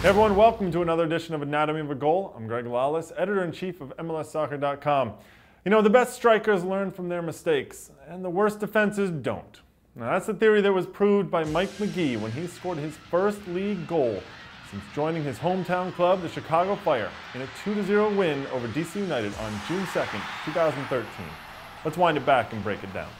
Hey everyone, welcome to another edition of Anatomy of a Goal. I'm Greg Lalas, editor-in-chief of MLSsoccer.com. You know, the best strikers learn from their mistakes, and the worst defenses don't. Now, that's the theory that was proved by Mike Magee when he scored his first league goal since joining his hometown club, the Chicago Fire, in a 2-0 win over DC United on June 2nd, 2013. Let's wind it back and break it down.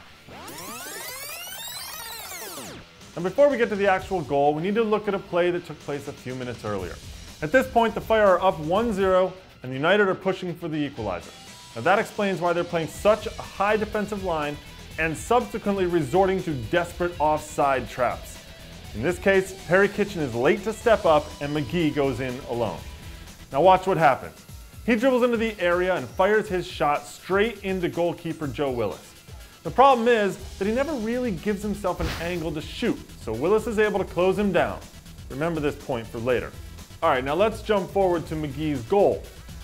And before we get to the actual goal, we need to look at a play that took place a few minutes earlier. At this point, the Fire are up 1-0, and United are pushing for the equalizer. Now that explains why they're playing such a high defensive line and subsequently resorting to desperate offside traps. In this case, Perry Kitchen is late to step up and Magee goes in alone. Now watch what happens. He dribbles into the area and fires his shot straight into goalkeeper Joe Willis. The problem is that he never really gives himself an angle to shoot, so Willis is able to close him down. Remember this point for later. All right, now let's jump forward to Magee's goal.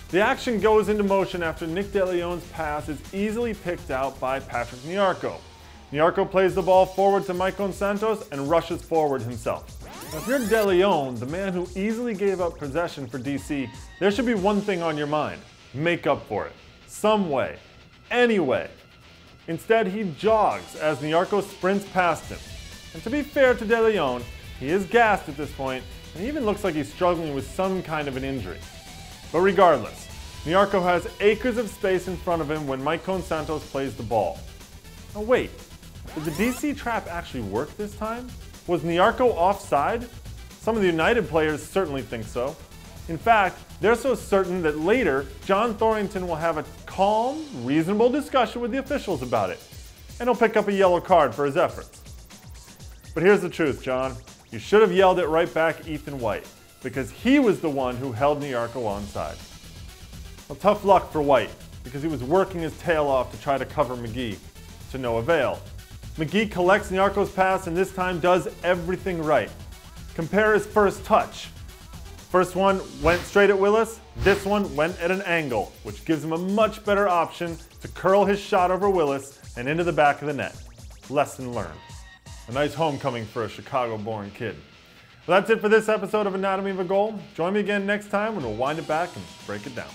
The action goes into motion after Nick DeLeon's pass is easily picked out by Patrick Nyarko. Nyarko plays the ball forward to Maicon Santos and rushes forward himself. Now, if you're DeLeon, the man who easily gave up possession for DC, there should be one thing on your mind. Make up for it. Some way. Any way. Instead, he jogs as Nyarko sprints past him. And to be fair to De Leon, he is gassed at this point, and he even looks like he's struggling with some kind of an injury. But regardless, Nyarko has acres of space in front of him when Maicon Santos plays the ball. Oh wait, did the DC trap actually work this time? Was Nyarko offside? Some of the United players certainly think so. In fact, they're so certain that later, John Thorrington will have a calm, reasonable discussion with the officials about it, and he'll pick up a yellow card for his efforts. But here's the truth, John. You should have yelled it right back Ethan White, because he was the one who held Nyarko onside. Well, tough luck for White, because he was working his tail off to try to cover Magee, to no avail. Magee collects Nyarko's pass and this time does everything right. Compare his first touch. First one went straight at Willis, this one went at an angle, which gives him a much better option to curl his shot over Willis and into the back of the net. Lesson learned. A nice homecoming for a Chicago-born kid. Well, that's it for this episode of Anatomy of a Goal. Join me again next time when we'll wind it back and break it down.